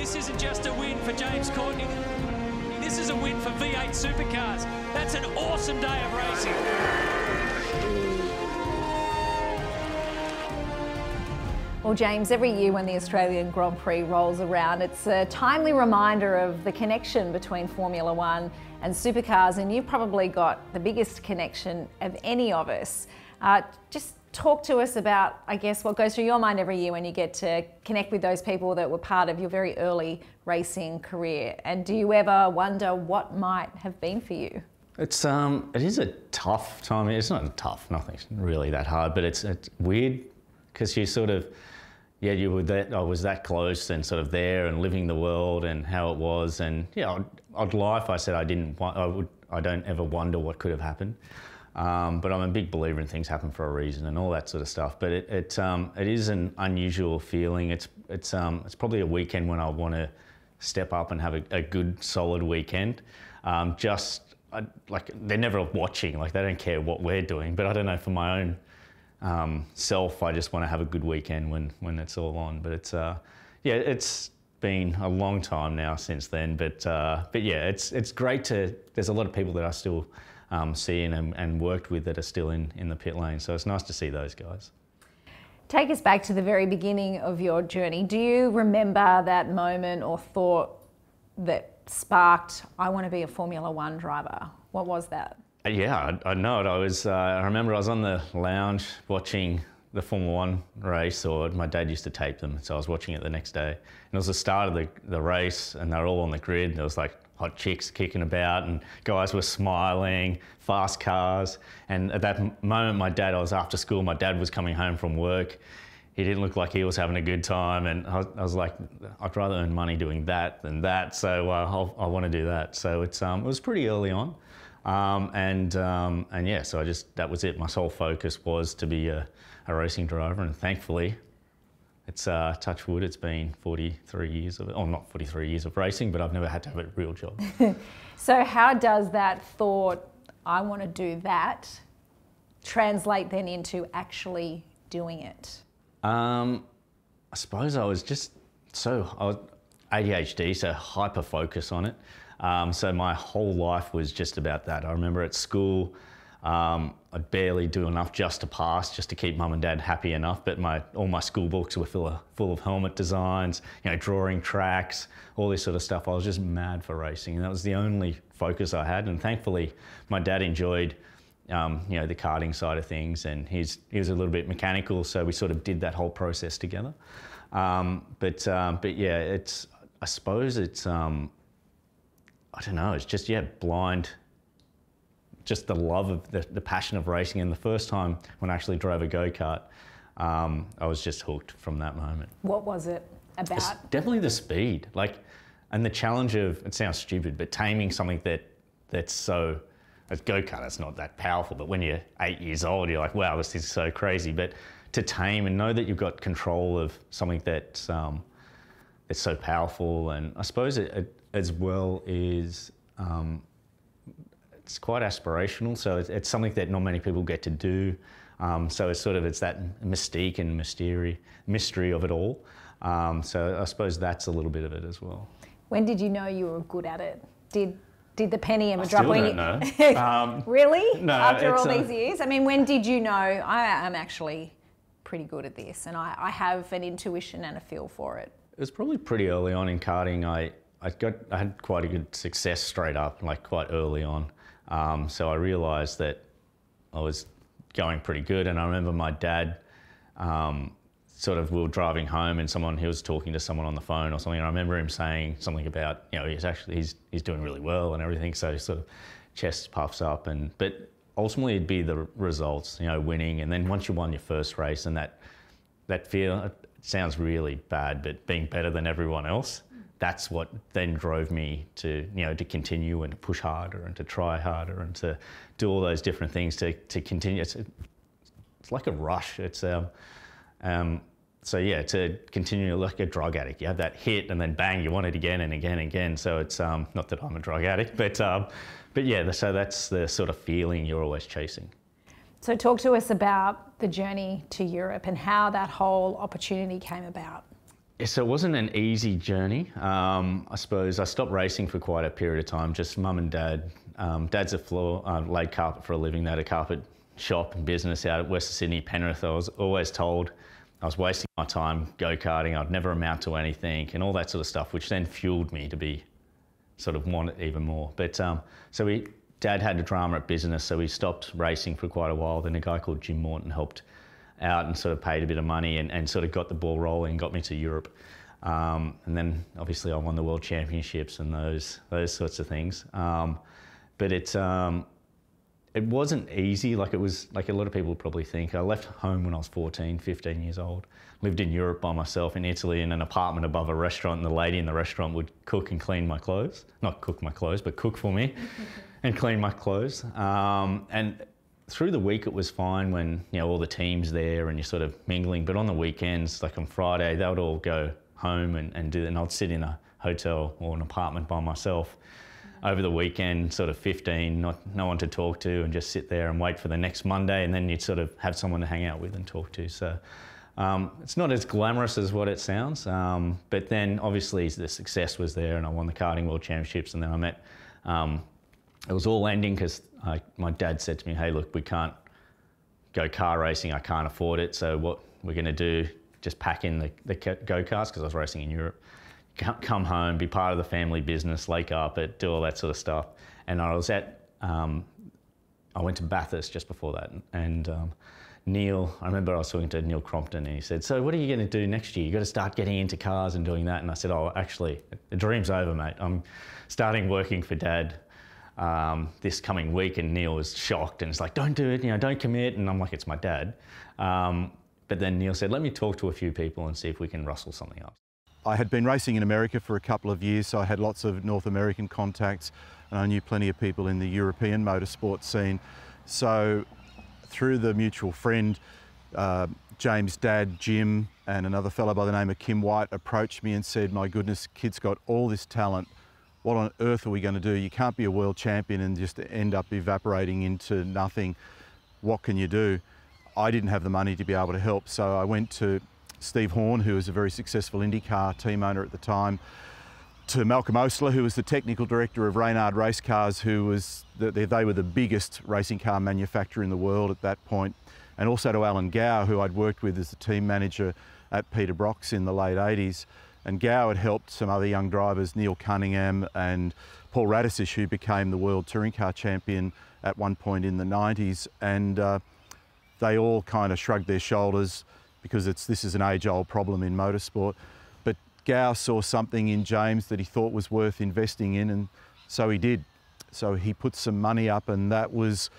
This isn't just a win for James Courtney. This is a win for V8 Supercars. That's an awesome day of racing. Well, James, every year when the Australian Grand Prix rolls around, it's a timely reminder of the connection between Formula One and supercars, and you've probably got the biggest connection of any of us. Uh, just talk to us about, I guess, what goes through your mind every year when you get to connect with those people that were part of your very early racing career. And do you ever wonder what might have been for you? It's um, it is a tough time. It's not tough, nothing's really that hard, but it's, it's weird because you sort of, yeah, you were that I was that close and sort of there and living the world and how it was and yeah, I'd, I'd life. I said I didn't I would, I don't ever wonder what could have happened. Um, but I'm a big believer in things happen for a reason and all that sort of stuff. But it it, um, it is an unusual feeling. It's it's um, it's probably a weekend when I want to step up and have a, a good solid weekend. Um, just I, like they're never watching, like they don't care what we're doing. But I don't know for my own um, self, I just want to have a good weekend when when it's all on. But it's uh, yeah, it's been a long time now since then. But uh, but yeah, it's it's great to. There's a lot of people that I still um, seen and, and worked with that are still in, in the pit lane. So it's nice to see those guys. Take us back to the very beginning of your journey. Do you remember that moment or thought that sparked, I want to be a Formula One driver? What was that? Yeah, I, I know it. I was. Uh, I remember I was on the lounge watching the Formula One race, or my dad used to tape them, so I was watching it the next day. And it was the start of the, the race, and they were all on the grid. There was like hot chicks kicking about and guys were smiling, fast cars. And at that moment, my dad, I was after school, my dad was coming home from work. He didn't look like he was having a good time. And I, was like, I'd rather earn money doing that than that. So uh, i want to do that. So it's, um, it was pretty early on. Um, and, um, and yeah, so I just, that was it. My sole focus was to be a, a racing driver. And thankfully, it's uh, touch wood. It's been 43 years of, oh, not 43 years of racing, but I've never had to have a real job. so how does that thought, I want to do that, translate then into actually doing it? Um, I suppose I was just so I was ADHD, so hyper focus on it. Um, so my whole life was just about that. I remember at school. Um, I'd barely do enough just to pass, just to keep mum and dad happy enough. But my all my school books were full of full of helmet designs, you know, drawing tracks, all this sort of stuff. I was just mad for racing, and that was the only focus I had. And thankfully, my dad enjoyed. Um, you know the karting side of things, and he's he was a little bit mechanical, so we sort of did that whole process together. Um, but um, but yeah, it's I suppose it's um, I don't know, it's just yeah blind just the love of the, the passion of racing. And the first time when I actually drove a go kart, um, I was just hooked from that moment. What was it about? It's definitely the speed, like, and the challenge of it sounds stupid, but taming something that that's so. A go kart, it's not that powerful, but when you're eight years old, you're like, wow, this is so crazy. But to tame and know that you've got control of something that's um, that's so powerful, and I suppose it, it as well is um, it's quite aspirational. So it's, it's, something that not many people get to do. Um, so it's sort of it's that mystique and mystery mystery of it all. Um, so I suppose that's a little bit of it as well. When did you know you were good at it? Did did the penny ever I drop? Still when don't you... know. Um, really? No. After all these years, I mean, when did you know I am actually pretty good at this, and I, I have an intuition and a feel for it? It was probably pretty early on in karting. I I got I had quite a good success straight up, like quite early on. Um, so I realised that I was going pretty good, and I remember my dad. Um, sort of we were driving home and someone he was talking to someone on the phone or something. And I remember him saying something about you know he's actually he's he's doing really well and everything. So sort of chest puffs up and but ultimately it'd be the results you know winning. And then once you won your first race and that that feel sounds really bad but being better than everyone else that's what then drove me to you know to continue and to push harder and to try harder and to do all those different things to, to continue. It's, it's like a rush. It's um, um, so yeah to continue like a drug addict. You have that hit and then bang, you want it again and again and again. So it's um, not that I'm a drug addict, but um, but yeah. So that's the sort of feeling you're always chasing. So talk to us about the journey to Europe and how that whole opportunity came about. So it wasn't an easy journey. Um, I suppose I stopped racing for quite a period of time. Just mum and dad. Um, dad's a floor uh, laid carpet for a living. They had a carpet shop and business out at Western Sydney, Penrith. I was always told I was wasting my time go karting. I'd never amount to anything, and all that sort of stuff, which then fueled me to be sort of want it even more. But um, so we, dad had a drama at business, so we stopped racing for quite a while. Then a guy called Jim Morton helped out and sort of paid a bit of money and, and sort of got the ball rolling, got me to Europe. Um, and then obviously I won the world championships and those those sorts of things. Um, but it um, it wasn't easy. Like it was like a lot of people probably think. I left home when I was 14, 15 years old. Lived in Europe by myself in Italy in an apartment above a restaurant. And the lady in the restaurant would cook and clean my clothes. Not cook my clothes, but cook for me and clean my clothes. Um, and through the week it was fine when you know all the teams there and you're sort of mingling. But on the weekends, like on Friday, they would all go home and, and do. And I'd sit in a hotel or an apartment by myself over the weekend, sort of 15, not no one to talk to, and just sit there and wait for the next Monday, and then you'd sort of have someone to hang out with and talk to. So. Um, it's not as glamorous as what it sounds, um, but then obviously the success was there, and I won the karting world championships, and then I met um, it was all ending because my dad said to me, "Hey, look, we can't go car racing. I can't afford it. So what we're going to do? Just pack in the, the go karts because I was racing in Europe. Come home, be part of the family business, lay carpet, do all that sort of stuff. And I was at, um, I went to Bathurst just before that, and um, Neil, I remember I was talking to Neil Crompton and he said, So, what are you going to do next year? You've got to start getting into cars and doing that. And I said, Oh, actually, the dream's over, mate. I'm starting working for dad um, this coming week, and Neil was shocked and it's like, "Don't do it, you know, don't commit." And I'm like, "It's my dad." Um, but then Neil said, "Let me talk to a few people and see if we can rustle something up." I had been racing in America for a couple of years, so I had lots of North American contacts, and I knew plenty of people in the European motorsport scene. So, through the mutual friend, uh, James' dad, Jim, and another fellow by the name of Kim White approached me and said, My goodness, kid's got all this talent what on earth are we going to do? You can't be a world champion and just end up evaporating into nothing. What can you do? I didn't have the money to be able to help, so I went to Steve Horne, who was a very successful IndyCar team owner at the time, to Malcolm Oastler, who was the technical director of Reynard Race Cars, who was the, they were the biggest racing car manufacturer in the world at that point, and also to Alan Gow, who I'd worked with as the team manager at Peter Brock's in the late 80s. And Gow had helped some other young drivers, Neil Cunningham and Paul Radisich, who became the world touring car champion at one point in the 90s. And uh, they all kind of shrugged their shoulders because it's, this is an age-old problem in motorsport. But Gow saw something in James that he thought was worth investing in, and so he did. So he put some money up, and that was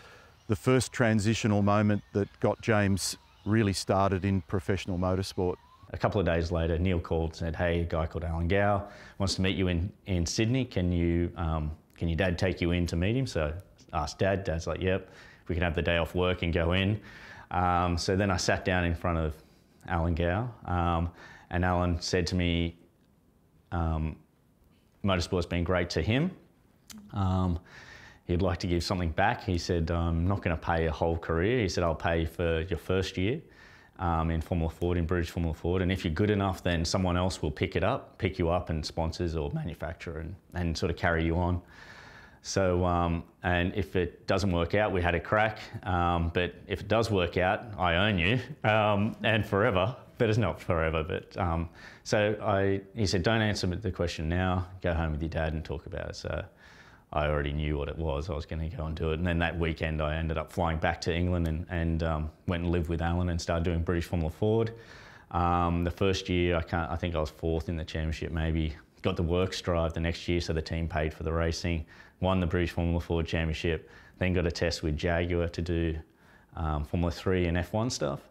the first transitional moment that got James really started in professional motorsport. A couple of days later, Neil called and said, "Hey, a guy called Alan Gow wants to meet you in, in Sydney. Can you um, can your dad take you in to meet him?" So I asked Dad. Dad's like, "Yep, we can have the day off work and go in." Um, so then I sat down in front of Alan Gow, um, and Alan said to me, um, "Motorsport's been great to him." Um, he'd like to give something back. He said, I'm not going to pay your whole career. He said, I'll pay for your first year um, in Formula Ford, in British Formula Ford. And if you're good enough, then someone else will pick it up, pick you up, and sponsors or manufacturer and, and sort of carry you on. So, um, and if it doesn't work out, we had a crack. Um, but if it does work out, I own you um, and forever. But it's not forever. But um, so I, he said, don't answer the question now. Go home with your dad and talk about it. So I already knew what it was. I was going to go and do it. And then that weekend, I ended up flying back to England and, and um, went and lived with Alan and started doing British Formula Ford. Um, the first year, I, can't, I think I was fourth in the championship, maybe. Got the works drive the next year, so the team paid for the racing. Won the British Formula Ford Championship. Then got a test with Jaguar to do um, Formula 3 and F1 stuff.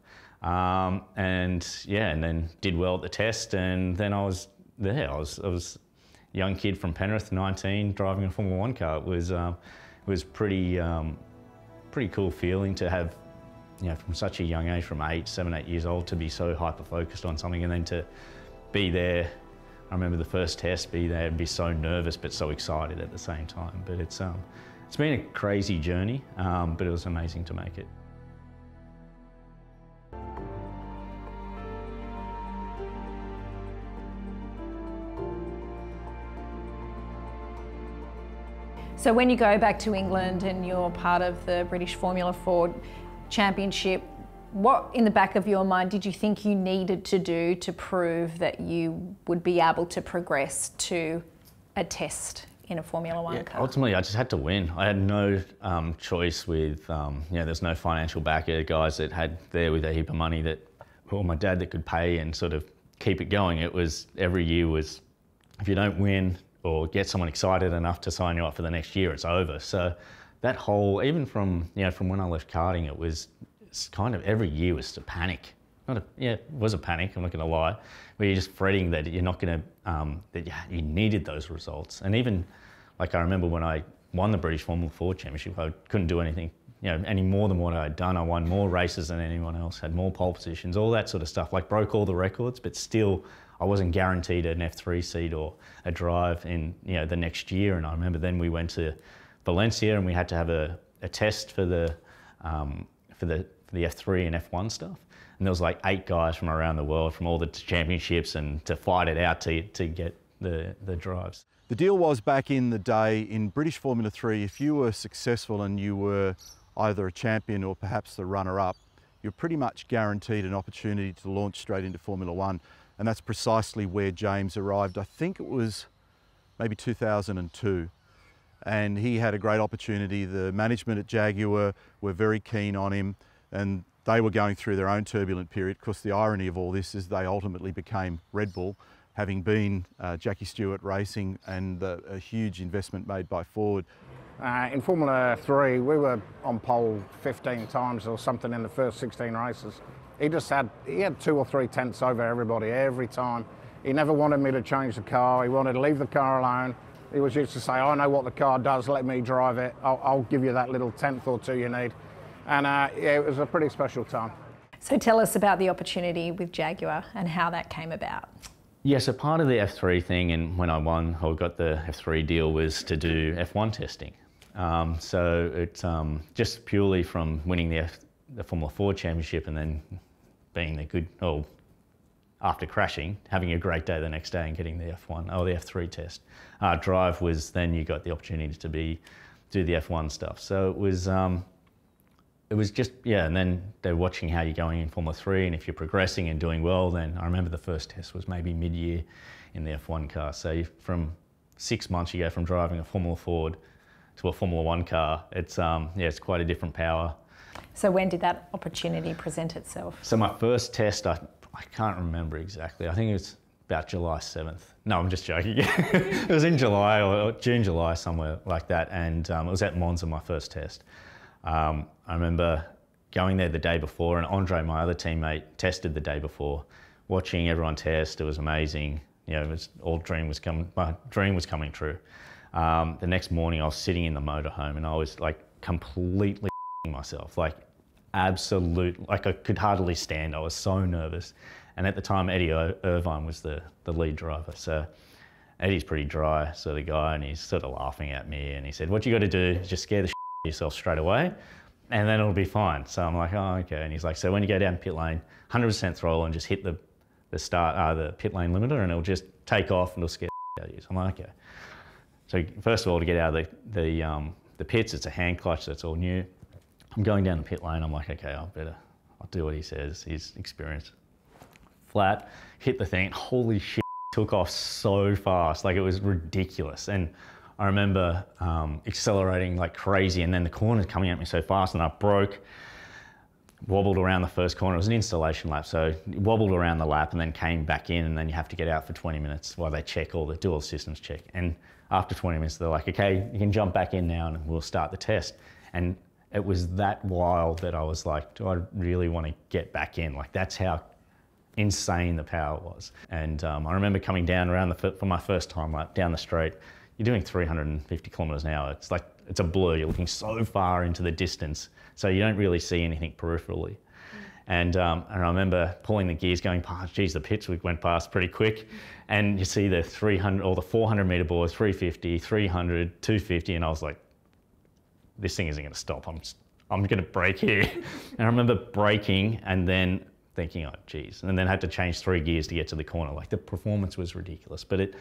Um, and yeah, and then did well at the test. And then I was there. I was, I was young kid from Penrith, 19, driving a Formula One car. It was, um, it was pretty, um, pretty cool feeling to have, you know, from such a young age, from eight, seven, eight years old, to be so hyper focused on something and then to be there. I remember the first test, be there and be so nervous but so excited at the same time. But it's, um, it's been a crazy journey, um, but it was amazing to make it. So when you go back to England and you're part of the British Formula Ford Championship, what in the back of your mind did you think you needed to do to prove that you would be able to progress to a test in a Formula One Yeah, car? ultimately, I just had to win. I had no um, choice with, um, you know, there's no financial backer, guys that had there with a heap of money that, or my dad that could pay and sort of keep it going. It was every year was, if you don't win or get someone excited enough to sign you up for the next year, it's over. So that whole, even from, you know, from when I left karting, it was kind of every year was a panic. Not a, yeah, it was a panic, I'm not going to lie, where you're just fretting that you're not going to, um, that you, you needed those results. And even, like I remember when I won the British Formula 4 Championship, I couldn't do anything, you know, any more than what I had done. I won more races than anyone else, had more pole positions, all that sort of stuff. Like broke all the records, but still, I wasn't guaranteed an F3 seat or a drive in, you know, the next year. And I remember then we went to Valencia and we had to have a, a test for the, um, for the for the F3 and F1 stuff. And there was like eight guys from around the world, from all the championships, and to fight it out to, to get the, the drives. The deal was back in the day in British Formula 3, if you were successful and you were either a champion or perhaps the runner-up, you're pretty much guaranteed an opportunity to launch straight into Formula One. And that's precisely where James arrived. I think it was maybe 2002. And he had a great opportunity. The management at Jaguar were very keen on him and they were going through their own turbulent period. Of course, the irony of all this is they ultimately became Red Bull, having been uh, Jackie Stewart Racing and uh, a huge investment made by Ford. Uh, in Formula 3, we were on pole 15 times or something in the first 16 races. He just had, he had two or three tenths over everybody every time. He never wanted me to change the car. He wanted to leave the car alone. He was used to say, I know what the car does, let me drive it. I'll, I'll give you that little tenth or two you need. And uh, yeah, it was a pretty special time. So tell us about the opportunity with Jaguar and how that came about. Yeah, so part of the F3 thing, and when I won or got the F3 deal, was to do F1 testing. Um, so it's um, just purely from winning the, F, the Formula Ford Championship and then being the good, oh, after crashing, having a great day the next day and getting the F1 or the F3 test. Uh, drive was then you got the opportunity to be do the F1 stuff. So it was um, it was just yeah, and then they're watching how you're going in Formula Three, and if you're progressing and doing well, then I remember the first test was maybe mid-year in the F1 car. So from six months, you go from driving a Formula Ford to a Formula One car. It's um, yeah, it's quite a different power. So when did that opportunity present itself? So my first test, I I can't remember exactly. I think it was about July 7th. No, I'm just joking. it was in July or June, July, somewhere like that. And um, it was at Monza, my first test. Um, I remember going there the day before, and Andre, my other teammate, tested the day before, watching everyone test. It was amazing. You know, it was, all dream was coming. My dream was coming true. Um, the next morning, I was sitting in the motorhome, and I was like completely myself, like absolute, like I could hardly stand. I was so nervous. And at the time, Eddie Irvine was the, the lead driver. So Eddie's pretty dry sort of guy, and he's sort of laughing at me. And he said, "What you got to do is just scare the shit yourself straight away, and then it'll be fine." So I'm like, "Oh, okay." And he's like, "So when you go down pit lane, 100% throttle and just hit the the start, uh, the pit lane limiter, and it'll just take off and it'll scare the shit out of you." So I'm like, "Okay." So first of all, to get out of the the um, the pits, it's a hand clutch that's all new. I'm going down the pit lane. I'm like, okay, I better, I'll do what he says. He's experienced. Flat, hit the thing. Holy shit, took off so fast. Like it was ridiculous. And I remember um, accelerating like crazy, and then the corner's coming at me so fast, and I broke, wobbled around the first corner. It was an installation lap, so wobbled around the lap, and then came back in, and then you have to get out for 20 minutes while they check all the the systems check. And after 20 minutes, they're like, okay, you can jump back in now, and we'll start the test. And it was that wild that I was like, do I really want to get back in? Like that's how insane the power was. And um, I remember coming down around the for my first time, like down the street. You're doing 350 kilometers an hour. It's like it's a blur. You're looking so far into the distance, so you don't really see anything peripherally. And, um, and I remember pulling the gears, going past. Geez, the pits we went past pretty quick, and you see the 300 or the 400 meter boards, 350, 300, 250, and I was like, this thing isn't going to stop. I'm, I'm going to brake here. and I remember braking and then thinking, oh, geez, and then had to change three gears to get to the corner. Like the performance was ridiculous, but it,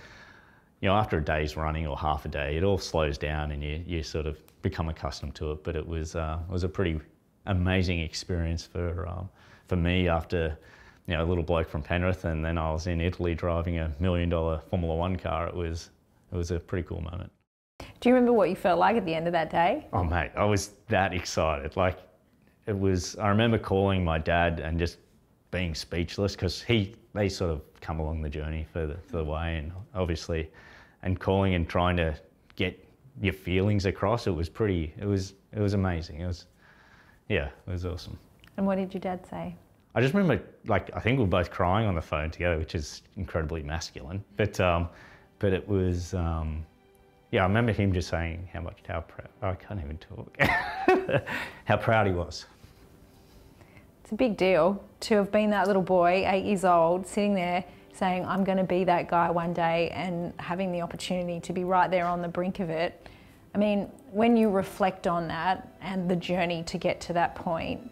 you know, after a day's running or half a day, it all slows down and you, you sort of become accustomed to it. But it was, uh, was a pretty amazing experience for, um, for me after, you know, a little bloke from Penrith and then I was in Italy driving a million dollar Formula One car. It was, it was a pretty cool moment. Do you remember what you felt like at the end of that day? Oh, mate, I was that excited. Like, it was, I remember calling my dad and just being speechless because he, they sort of come along the journey for the, for the way and obviously, and calling and trying to get your feelings across. It was pretty, it was, it was amazing. It was, yeah, it was awesome. And what did your dad say? I just remember, like, I think we were both crying on the phone together, which is incredibly masculine. But, um, but it was, um, yeah, I remember him just saying how much, how proud, I can't even talk, how proud he was. It's a big deal to have been that little boy, eight years old, sitting there saying, I'm going to be that guy one day and having the opportunity to be right there on the brink of it. I mean, when you reflect on that and the journey to get to that point,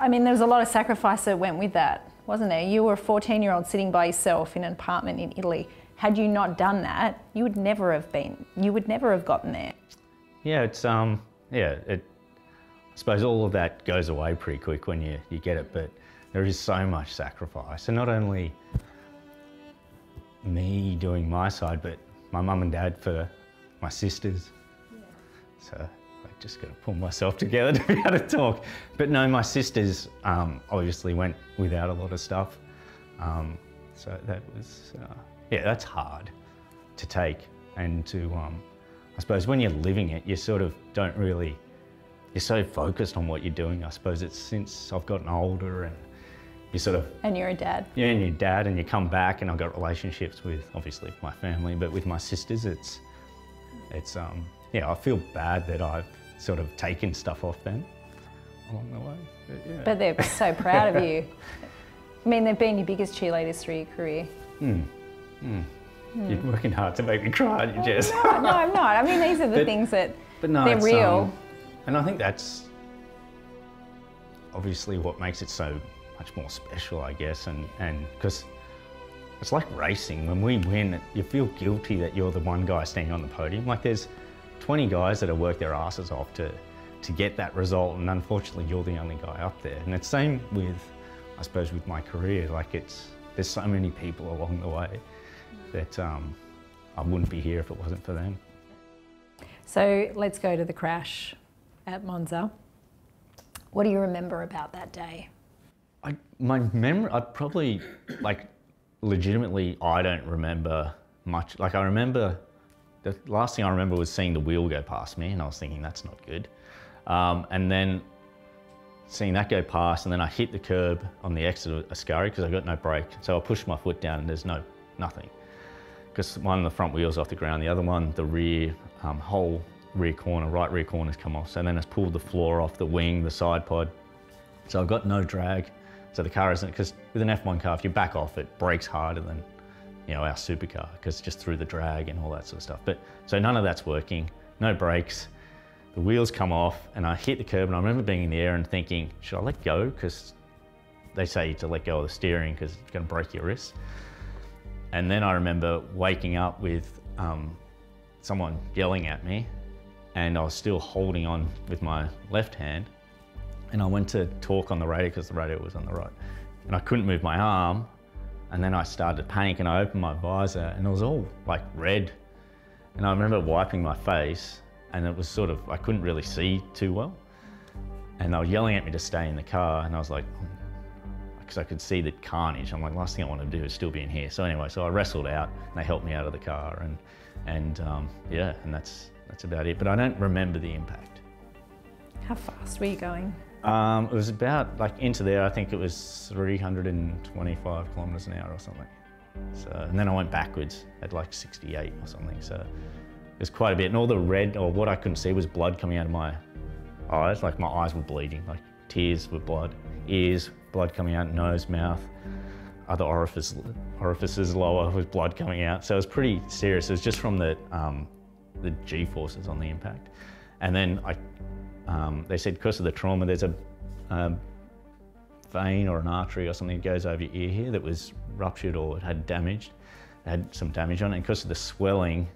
I mean, there was a lot of sacrifice that went with that, wasn't there? You were a 14 year old sitting by yourself in an apartment in Italy had you not done that, you would never have been, you would never have gotten there. Yeah, it's, um, yeah, it, I suppose all of that goes away pretty quick when you, you get it, but there is so much sacrifice. And not only me doing my side, but my mum and dad for my sisters. Yeah. So I just got to pull myself together to be able to talk. But no, my sisters um, obviously went without a lot of stuff. Um, so that was, uh, yeah, that's hard to take and to, um, I suppose when you're living it, you sort of don't really, you're so focused on what you're doing. I suppose it's since I've gotten older and you sort of. And you're a dad. Yeah, and you're a dad and you come back and I've got relationships with obviously my family, but with my sisters, it's, it's, um, yeah, I feel bad that I've sort of taken stuff off them along the way. But, yeah. but they're so proud of you. I mean, they've been your biggest cheerleaders through your career. Mm. Mm. Mm. You're working hard to make me cry, aren't you, Jess? No, no, I'm not. I mean, these are the but, things that but no, they're real. Um, and I think that's obviously what makes it so much more special, I guess. And and because it's like racing. When we win, you feel guilty that you're the one guy standing on the podium. Like there's 20 guys that have worked their asses off to to get that result, and unfortunately, you're the only guy up there. And it's same with, I suppose, with my career. Like it's there's so many people along the way that um, I wouldn't be here if it wasn't for them. So let's go to the crash at Monza. What do you remember about that day? I, my memory, I probably, like, legitimately, I don't remember much. Like, I remember, the last thing I remember was seeing the wheel go past me, and I was thinking, that's not good. Um, and then seeing that go past, and then I hit the curb on the exit of Ascari because I got no brake. So I pushed my foot down, and there's no, nothing because one of the front wheels off the ground, the other one, the rear um, whole rear corner, right rear corner's come off. So then it's pulled the floor off the wing, the side pod. So I've got no drag. So the car isn't, because with an F1 car, if you back off, it breaks harder than, you know, our supercar, because just through the drag and all that sort of stuff. But so none of that's working, no brakes. The wheels come off and I hit the curb and I remember being in the air and thinking, should I let go? Because they say to let go of the steering because it's going to break your wrist. And then I remember waking up with um, someone yelling at me, and I was still holding on with my left hand. And I went to talk on the radio because the radio was on the right. And I couldn't move my arm. And then I started to panic and I opened my visor and it was all like red. And I remember wiping my face and it was sort of, I couldn't really see too well. And they were yelling at me to stay in the car. And I was like, because I could see the carnage. I'm like, last thing I want to do is still be in here. So anyway, so I wrestled out and they helped me out of the car and, and um, yeah, and that's, that's about it. But I don't remember the impact. How fast were you going? Um, it was about like into there, I think it was 325 kilometers an hour or something. So, and then I went backwards at like 68 or something. So it was quite a bit. And all the red, or what I couldn't see was blood coming out of my eyes. Like my eyes were bleeding, like tears were blood, ears blood coming out, nose, mouth, other orifice, orifices lower with blood coming out. So it was pretty serious. It was just from the, um, the G forces on the impact. And then I, um, they said because of the trauma, there's a, a vein or an artery or something that goes over your ear here that was ruptured or it had damaged. had some damage on it. And because of the swelling,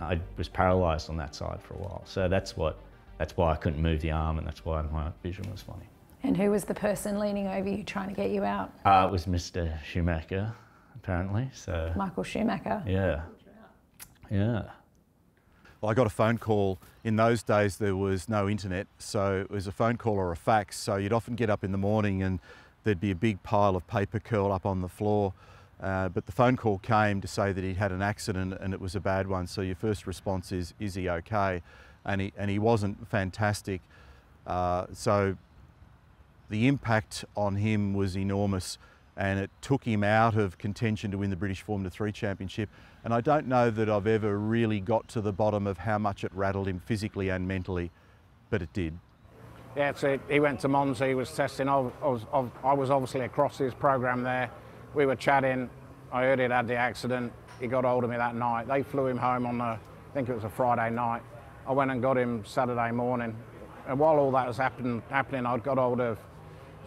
I was paralysed on that side for a while. So that's what that's why I couldn't move the arm, and that's why my vision was funny. And who was the person leaning over you trying to get you out? Uh, it was Mr. Schumacher, apparently. So Michael Schumacher. yeah, yeah. Well, I got a phone call. In those days, there was no internet, so it was a phone call or a fax. So you'd often get up in the morning and there'd be a big pile of paper curled up on the floor. Uh, but the phone call came to say that he'd had an accident and it was a bad one. So your first response is, is he okay? And he, and he wasn't fantastic. Uh, so the impact on him was enormous and it took him out of contention to win the British Formula 3 Championship. And I don't know that I've ever really got to the bottom of how much it rattled him physically and mentally, but it did. Yeah, so he went to Monza, he was testing. I was, I was obviously across his program there. We were chatting. I heard he'd had the accident. He got hold of me that night. They flew him home on, the, I think it was a Friday night. I went and got him Saturday morning. And while all that was happen, happening, I'd got hold of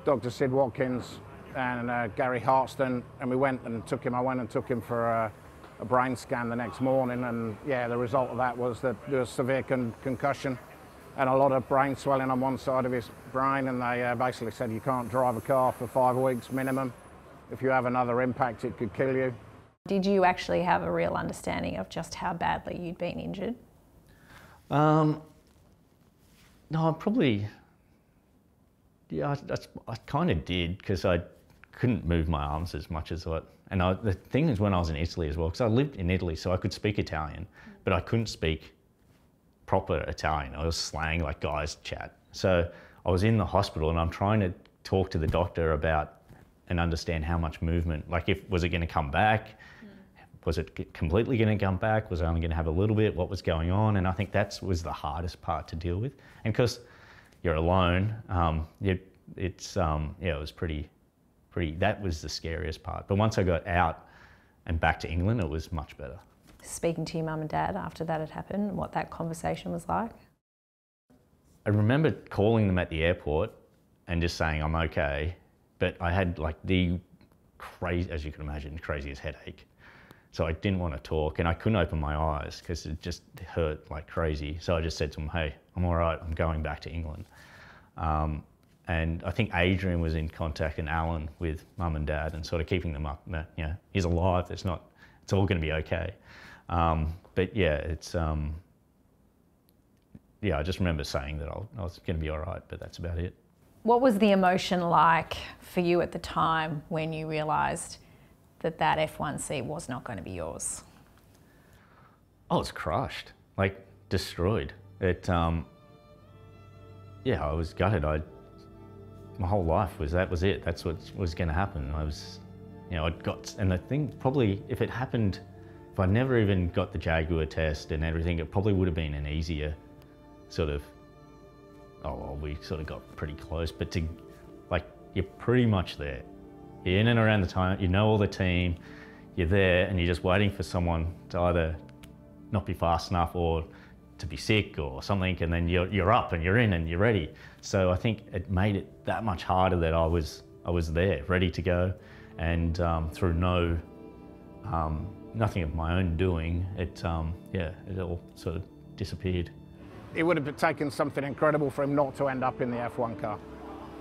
Dr. Sid Watkins and uh, Gary Hartstein, and we went and took him. I went and took him for a, a, brain scan the next morning, and yeah, the result of that was that there was severe con concussion and a lot of brain swelling on one side of his brain, and they uh, basically said you can't drive a car for five weeks minimum. If you have another impact, it could kill you. Did you actually have a real understanding of just how badly you'd been injured? Um, no, I probably yeah, I, I kind of did because I couldn't move my arms as much as what. And I, the thing is, when I was in Italy as well, because I lived in Italy, so I could speak Italian, but I couldn't speak proper Italian. I was slang like guys chat. So I was in the hospital and I'm trying to talk to the doctor about and understand how much movement, like if was it going to come back. Was it completely going to come back, was I only going to have a little bit, what was going on, and I think that was the hardest part to deal with, and because you're alone. Um, you, it's um, yeah, it was pretty, pretty. That was the scariest part. But once I got out and back to England, it was much better. Speaking to your mum and dad after that had happened, what that conversation was like. I remember calling them at the airport and just saying I'm okay, but I had like the crazy, as you can imagine, craziest headache. So I didn't want to talk and I couldn't open my eyes because it just hurt like crazy. So I just said to him, hey, I'm all right, I'm going back to England. Um, and I think Adrian was in contact and Alan with mum and dad and sort of keeping them up. That, you know, he's alive. It's not. It's all going to be okay. Um, but yeah, it's. Um, yeah, I just remember saying that I'll, I was going to be all right, but that's about it. What was the emotion like for you at the time when you realised that that F1 seat was not going to be yours? I was crushed, like destroyed. It, um, yeah, I was gutted. I, my whole life was that was it. That's what was going to happen. I was, you know, I'd got, and I think probably if it happened, if I never even got the Jaguar test and everything, it probably would have been an easier sort of, oh, well, we sort of got pretty close, but to, like, you're pretty much there. You're in and around the time, you know all the team, you're there and you're just waiting for someone to either not be fast enough or to be sick or something, and then you're, you're up and you're in and you're ready. So I think it made it that much harder that I was, I was there, ready to go, and um, through no, um, nothing of my own doing, it, um, yeah, it all sort of disappeared. It would have taken something incredible for him not to end up in the F1 car.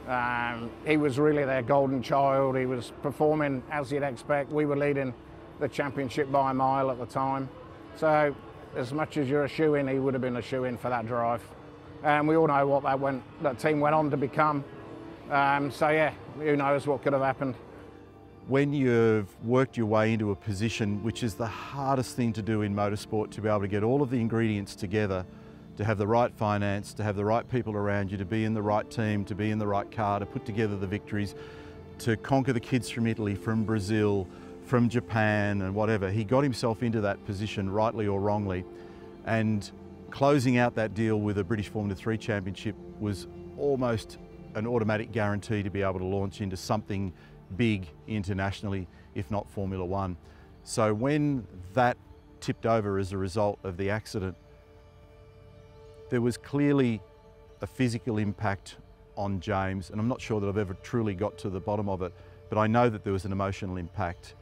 Um, he was really their golden child. He was performing as you'd expect. We were leading the championship by a mile at the time. So as much as you're a shoe in, he would have been a shoe in for that drive. And we all know what that went, that team went on to become. Um, so yeah, who knows what could have happened. When you've worked your way into a position, which is the hardest thing to do in motorsport, to be able to get all of the ingredients together, to have the right finance, to have the right people around you, to be in the right team, to be in the right car, to put together the victories, to conquer the kids from Italy, from Brazil, from Japan and whatever. He got himself into that position, rightly or wrongly, and closing out that deal with a British Formula 3 Championship was almost an automatic guarantee to be able to launch into something big internationally, if not Formula One. So when that tipped over as a result of the accident, there was clearly a physical impact on James, and I'm not sure that I've ever truly got to the bottom of it, but I know that there was an emotional impact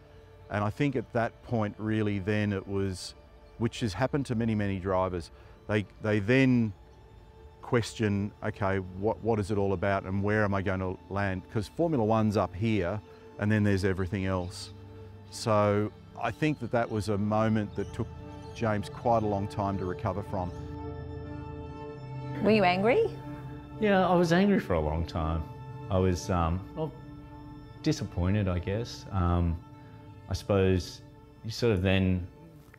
And I think at that point, really, then it was, which has happened to many, many drivers, they, they then question, okay, what, what is it all about and where am I going to land? Because Formula One's up here and then there's everything else. So I think that that was a moment that took James quite a long time to recover from. Were you angry? Yeah, I was angry for a long time. I was um, well, disappointed, I guess. Um, I suppose you sort of then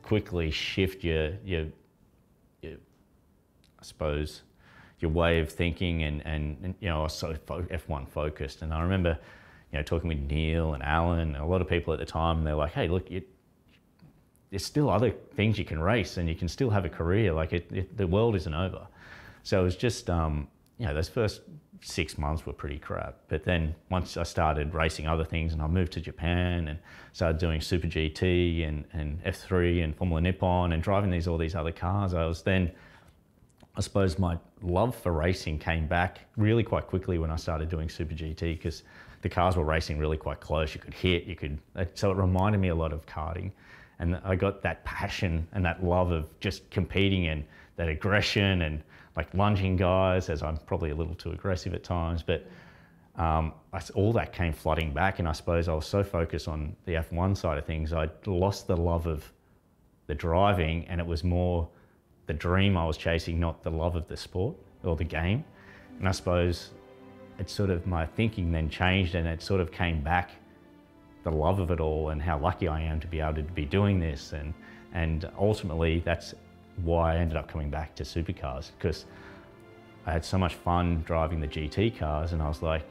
quickly shift your, your, your I suppose, your way of thinking and, and, and you know, I was so F1 focused. And I remember, you know, talking with Neil and Alan and a lot of people at the time, they're like, hey, look, you, there's still other things you can race and you can still have a career. Like it, it, the world isn't over. So it was just, um, you know, those first six months were pretty crap. But then once I started racing other things and I moved to Japan and started doing Super GT and, and F3 and Formula Nippon and driving these all these other cars, I was then, I suppose my love for racing came back really quite quickly when I started doing Super GT because the cars were racing really quite close. You could hit, you could, so it reminded me a lot of karting. And I got that passion and that love of just competing and that aggression and like lunging guys, as I'm probably a little too aggressive at times, but um, I, all that came flooding back. And I suppose I was so focused on the F1 side of things, I lost the love of the driving, and it was more the dream I was chasing, not the love of the sport or the game. And I suppose it sort of my thinking then changed, and it sort of came back the love of it all and how lucky I am to be able to be doing this. And, and ultimately, that's why I ended up coming back to supercars because I had so much fun driving the GT cars and I was like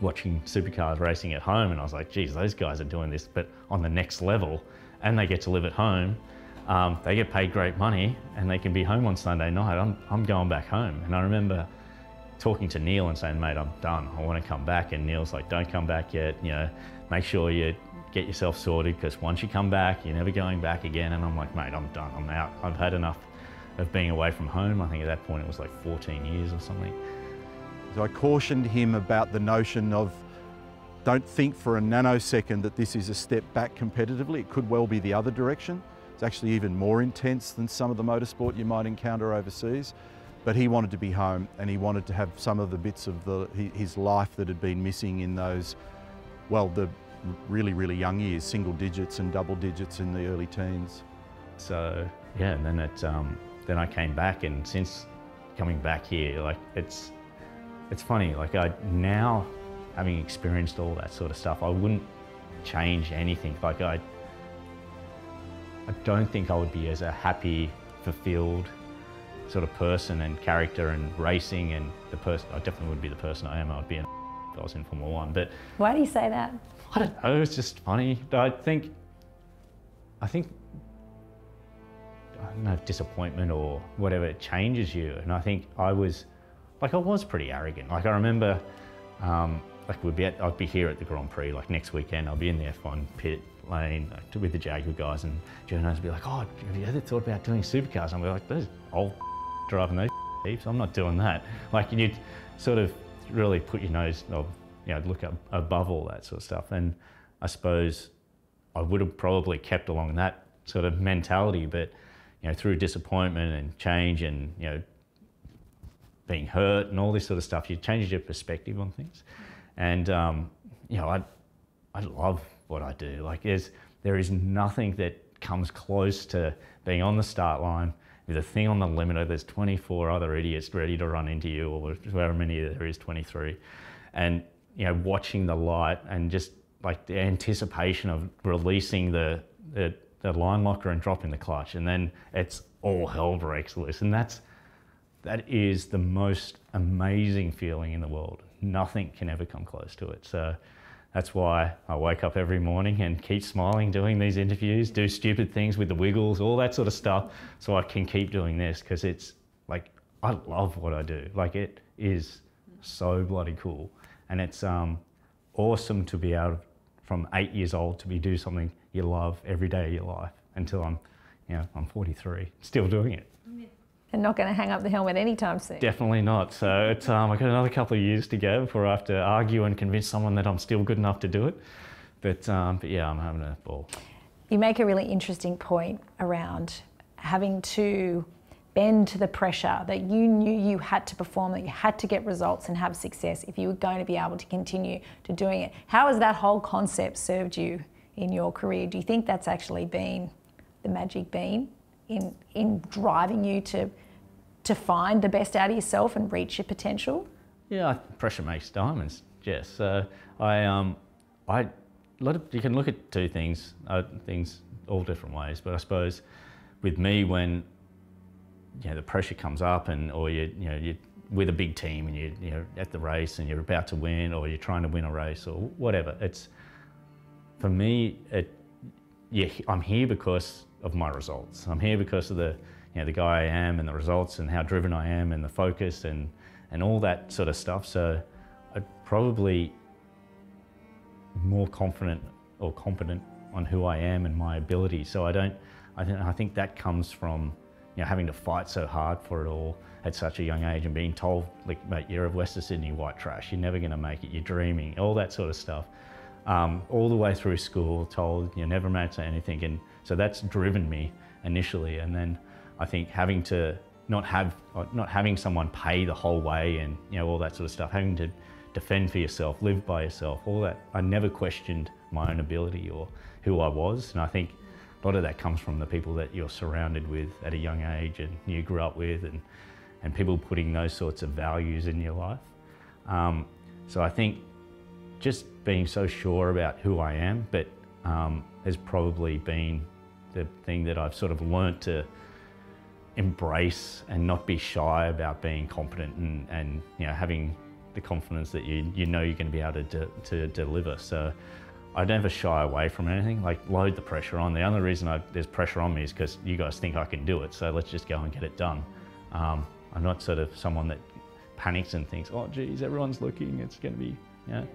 watching supercars racing at home and I was like, geez, those guys are doing this, but on the next level and they get to live at home. Um, they get paid great money and they can be home on Sunday night. I'm, I'm going back home. And I remember talking to Neil and saying, mate, I'm done. I want to come back. And Neil's like, don't come back yet. You know, make sure you get yourself sorted because once you come back, you're never going back again. And I'm like, mate, I'm done. I'm out. I've had enough of being away from home. I think at that point it was like 14 years or something. So I cautioned him about the notion of don't think for a nanosecond that this is a step back competitively. It could well be the other direction. It's actually even more intense than some of the motorsport you might encounter overseas. But he wanted to be home and he wanted to have some of the bits of the, his life that had been missing in those, well, the really, really young years, single digits and double digits in the early teens. So yeah, and then it, um, then I came back, and since coming back here, like it's, it's funny. Like I now, having experienced all that sort of stuff, I wouldn't change anything. Like I, I don't think I would be as a happy, fulfilled sort of person and character and racing and the person. I definitely wouldn't be the person I am. I would be. An, I was in Formula One, but why do you say that? I don't know, it's just funny. I think, I think, I don't know, disappointment or whatever, changes you. And I think I was, like I was pretty arrogant. Like I remember, um, like we'd be at, I'd be here at the Grand Prix, like next weekend, I'll be in the F1 pit lane with the Jaguar guys and journalists would be like, oh, have you ever thought about doing supercars? And I'm like, those old driving those heaps, I'm not doing that. Like you'd sort of really put your nose, or you know, look up above all that sort of stuff. And I suppose I would have probably kept along that sort of mentality, but you know, through disappointment and change and you know, being hurt and all this sort of stuff, you change your perspective on things. And um, you know, I I love what I do. Like there's there is nothing that comes close to being on the start line with a thing on the limiter. There's 24 other idiots ready to run into you, or however many there is, 23, and you know, watching the light and just like the anticipation of releasing the, the, the line locker and dropping the clutch, and then it's all hell breaks loose, and that's that is the most amazing feeling in the world. Nothing can ever come close to it. So that's why I wake up every morning and keep smiling, doing these interviews, do stupid things with the wiggles, all that sort of stuff, so I can keep doing this because it's like I love what I do. Like it is so bloody cool. And it's um, awesome to be able, from eight years old, to be do something you love every day of your life until I'm, you know, I'm 43, still doing it. And not going to hang up the helmet anytime soon. Definitely not. So it's, um, I've got another couple of years to go before I have to argue and convince someone that I'm still good enough to do it. But, um, but yeah, I'm having a ball. You make a really interesting point around having to bend to the pressure that you knew you had to perform, that you had to get results and have success if you were going to be able to continue to doing it. How has that whole concept served you in your career? Do you think that's actually been the magic bean in in driving you to to find the best out of yourself and reach your potential? Yeah, pressure makes diamonds. Yes. So I, um, I, lot of, you can look at two things, uh, things all different ways. But I suppose with me, when you know the pressure comes up, and or you, you know, you're with a big team and you, you're at the race and you're about to win, or you're trying to win a race, or whatever. It's for me, it, yeah, I'm here because of my results. I'm here because of the, you know, the guy I am and the results and how driven I am and the focus and, and all that sort of stuff. So I'd probably more confident or competent on who I am and my ability. So I don't, I, th- I think that comes from, know, having to fight so hard for it all at such a young age and being told, like, mate, you're of Western Sydney white trash, you're never going to make it, you're dreaming, all that sort of stuff. Um, all the way through school, told you never amount to anything. And so that's driven me initially. And then I think having to not have, not having someone pay the whole way and, you know, all that sort of stuff, having to defend for yourself, live by yourself, all that. I never questioned my own ability or who I was. And I think a lot of that comes from the people that you're surrounded with at a young age and you grew up with and, and people putting those sorts of values in your life. Um, so I think just being so sure about who I am, but um, has probably been the thing that I've sort of learnt to embrace and not be shy about being competent and, and you know having the confidence that you you know you're going to be able to de to deliver. So I never shy away from anything. Like load the pressure on. The only reason I, there's pressure on me is because you guys think I can do it. So let's just go and get it done. Um, I'm not sort of someone that panics and thinks, oh geez, everyone's looking. It's going to be, know.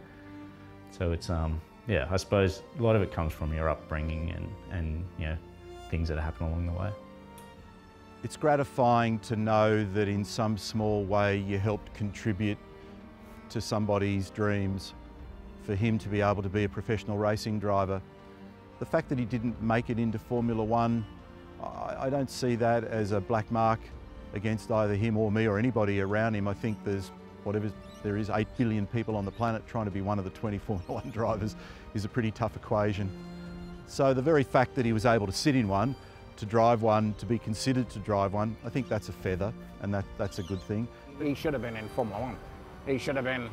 So it's um yeah, I suppose a lot of it comes from your upbringing and and you know things that happen along the way. It's gratifying to know that in some small way you helped contribute to somebody's dreams for him to be able to be a professional racing driver. The fact that he didn't make it into Formula One, I, I don't see that as a black mark against either him or me or anybody around him. I think there's whatever there is 8 billion people on the planet trying to be one of the 20 Formula One drivers is a pretty tough equation. So the very fact that he was able to sit in one, to drive one, to be considered to drive one, I think that's a feather and that, that's a good thing. He should have been in Formula One. He should have been,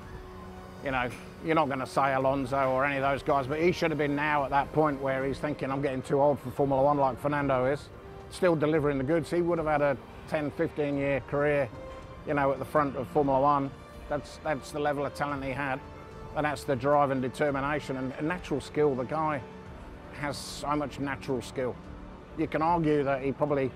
you know, you're not going to say Alonso or any of those guys, but he should have been now at that point where he's thinking, I'm getting too old for Formula One like Fernando is, still delivering the goods. He would have had a 10, 15 year career, you know, at the front of Formula One that's, that's the level of talent he had. And that's the drive and determination and, and natural skill. The guy has so much natural skill. You can argue that he probably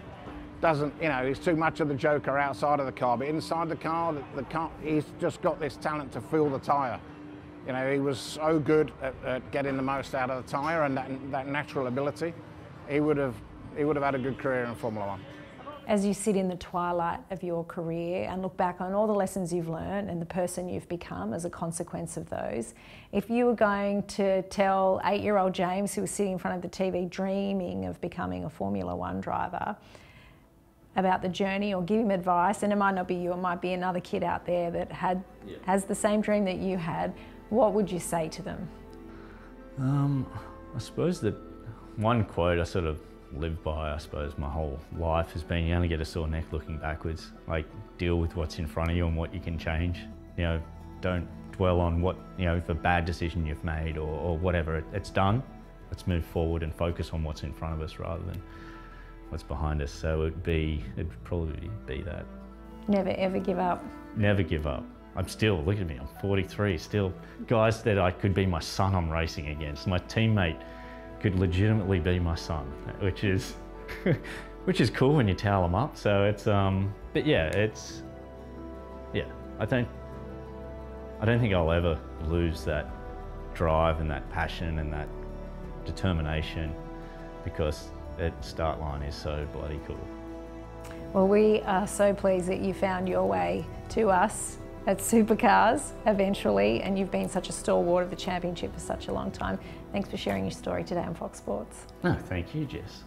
doesn't, you know, he's too much of the joker outside of the car, but inside the car, the, the car he's just got this talent to feel the tyre. You know, he was so good at, at, getting the most out of the tyre and that, that natural ability. He would have, he would have had a good career in Formula One as you sit in the twilight of your career and look back on all the lessons you've learned and the person you've become as a consequence of those, if you were going to tell eight year old James who was sitting in front of the TV dreaming of becoming a Formula One driver about the journey or give him advice, and it might not be you, it might be another kid out there that had yeah. has the same dream that you had, what would you say to them? Um, I suppose that one quote I sort of live by, I suppose, my whole life has been you only get a sore neck looking backwards. Like, deal with what's in front of you and what you can change. You know, don't dwell on what, you know, if a bad decision you've made or, or whatever. It, it's done. Let's move forward and focus on what's in front of us rather than what's behind us. So it'd be, it'd probably be that. Never ever give up. Never give up. I'm still, look at me, I'm 43, still guys that I could be my son I'm racing against. My teammate could legitimately be my son, which is which is cool when you towel them up. So it's um, but yeah, it's yeah. I don't I don't think I'll ever lose that drive and that passion and that determination because that start line is so bloody cool. Well, we are so pleased that you found your way to us at supercars eventually, and you've been such a stalwart of the championship for such a long time. Thanks for sharing your story today on Fox Sports. No, thank you, Jess.